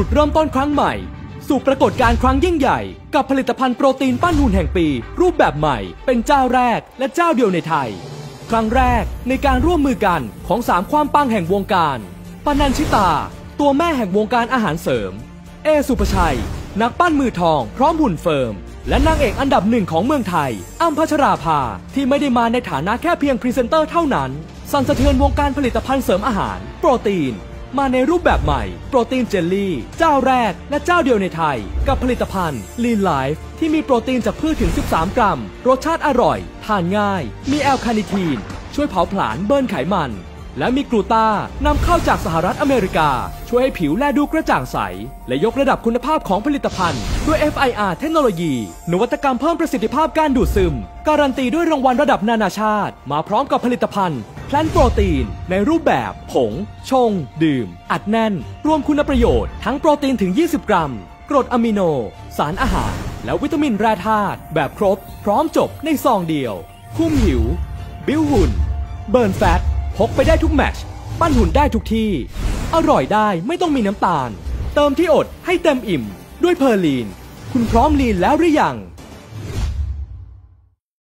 จุดเริ่มต้นครั้งใหม่ สู่ปรากฏการณ์ครั้งยิ่งใหญ่ กับผลิตภัณฑ์โปรตีนปั้นหุ่นแห่งปี รูปแบบใหม่ เป็นเจ้าแรกและเจ้าเดียวในไทย ครั้งแรกในการร่วมมือกันของสามความปังแห่งวงการปนันชิตา ตัวแม่แห่งวงการอาหารเสริม เอ ศุภชัย นักปั้นมือทอง พร้อมหุ่น firm และนางเอกอันดับหนึ่งของเมืองไทยอั้ม พัชราภา ที่ไม่ได้มาในฐานะแค่เพียงพรีเซนเตอร์เท่านั้น สั่นสะเทือนวงการผลิตภัณฑ์เสริมอาหาร โปรตีน มาในรูปแบบใหม่ โปรตีนเจลลี่ เจ้าแรกและเจ้าเดียวในไทย กับผลิตภัณฑ์ Lin Life ที่มีโปรตีนจากพืชถึง 13 กรัม รสชาติอร่อย ทานง่าย มี L-Carnitine ช่วยเผาผลาญ burn ไขมัน และมี gluta นำเข้าจากสหรัฐอเมริกา ช่วยให้ผิวแลดูกระจ่างใส และยกระดับคุณภาพของผลิตภัณฑ์ ด้วย FIR technology นวัตกรรมเพิ่มประสิทธิภาพการดูดซึม การันตีด้วยรางวัลระดับนานาชาติ มาพร้อมกับผลิตภัณฑ์ plant protein ในรูปแบบ ผง ชง ดื่ม อัดแน่น รวมคุณประโยชน์ทั้งโปรตีนถึง 20 กรัม กรดอะมิโน สารอาหาร และวิตามินแร่ธาตุแบบครบ พร้อมจบในซองเดียว คุมหิว build หุ่น burn fat พกไปได้ทุกแมชปั้นหุ่นได้ทุกที่ อร่อยได้ไม่ต้องมีน้ำตาล เติมที่อดให้เต็มอิ่ม ด้วยเพอร์ลีน คุณพร้อม lean แล้วหรือยัง